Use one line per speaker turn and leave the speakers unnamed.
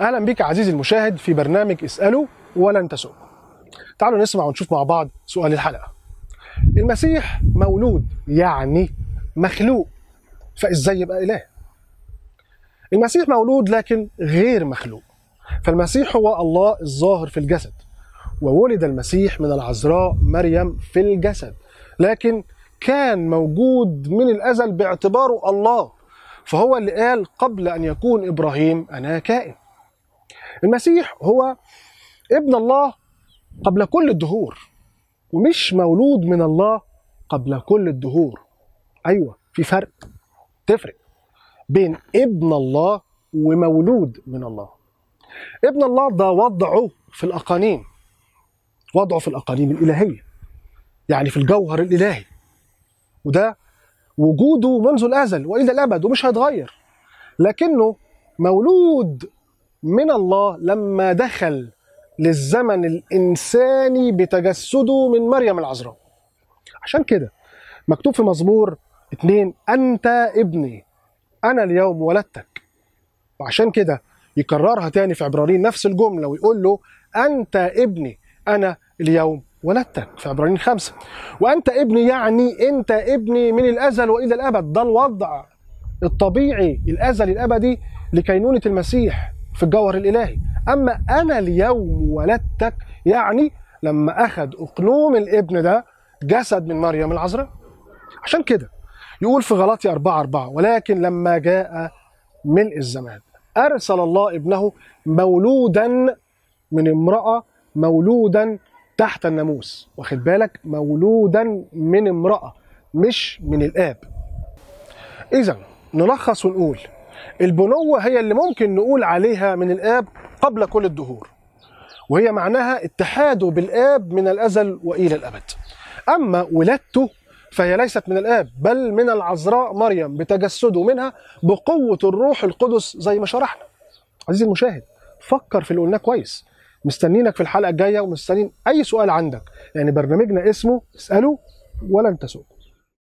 أهلا بك عزيزي المشاهد في برنامج اساله ولن تسؤ تعالوا نسمع ونشوف مع بعض سؤال الحلقة. المسيح مولود يعني مخلوق فإزاي يبقى إله؟ المسيح مولود لكن غير مخلوق. فالمسيح هو الله الظاهر في الجسد وولد المسيح من العذراء مريم في الجسد لكن كان موجود من الأزل باعتباره الله فهو اللي قال قبل أن يكون إبراهيم أنا كائن. المسيح هو ابن الله قبل كل الدهور ومش مولود من الله قبل كل الدهور. أيوه في فرق تفرق بين ابن الله ومولود من الله. ابن الله ده وضعه في الأقانيم وضعه في الأقانيم الإلهية يعني في الجوهر الإلهي. وده وجوده منذ الأزل وإلى الأبد ومش هيتغير. لكنه مولود من الله لما دخل للزمن الإنساني بتجسده من مريم العذراء. عشان كده مكتوب في مزمور اتنين أنت ابني أنا اليوم ولدتك. وعشان كده يكررها تاني في عبرانيين نفس الجملة ويقول له أنت ابني أنا اليوم ولدتك. في عبرانيين خمسة. وأنت ابني يعني أنت ابني من الأزل وإلى الأبد. ده الوضع الطبيعي الأزلي الأبدي لكينونة المسيح. في الجوهر الإلهي. أما أنا اليوم ولدتك يعني لما أخذ أقنوم الابن ده جسد من مريم العذراء. عشان كده يقول في غلاطي أربعة أربعة ولكن لما جاء ملء الزمان أرسل الله ابنه مولودا من امرأة مولودا تحت الناموس. واخد بالك؟ مولودا من امرأة مش من الآب. إذا نلخص ونقول البنوة هي اللي ممكن نقول عليها من الآب قبل كل الدهور وهي معناها اتحاده بالآب من الأزل وإلى الأبد. أما ولادته فهي ليست من الآب بل من العذراء مريم بتجسده منها بقوة الروح القدس زي ما شرحنا. عزيزي المشاهد فكر في اللي قلناه كويس. مستنينك في الحلقة الجاية ومستنين أي سؤال عندك. يعني برنامجنا اسمه اساله ولن تسؤ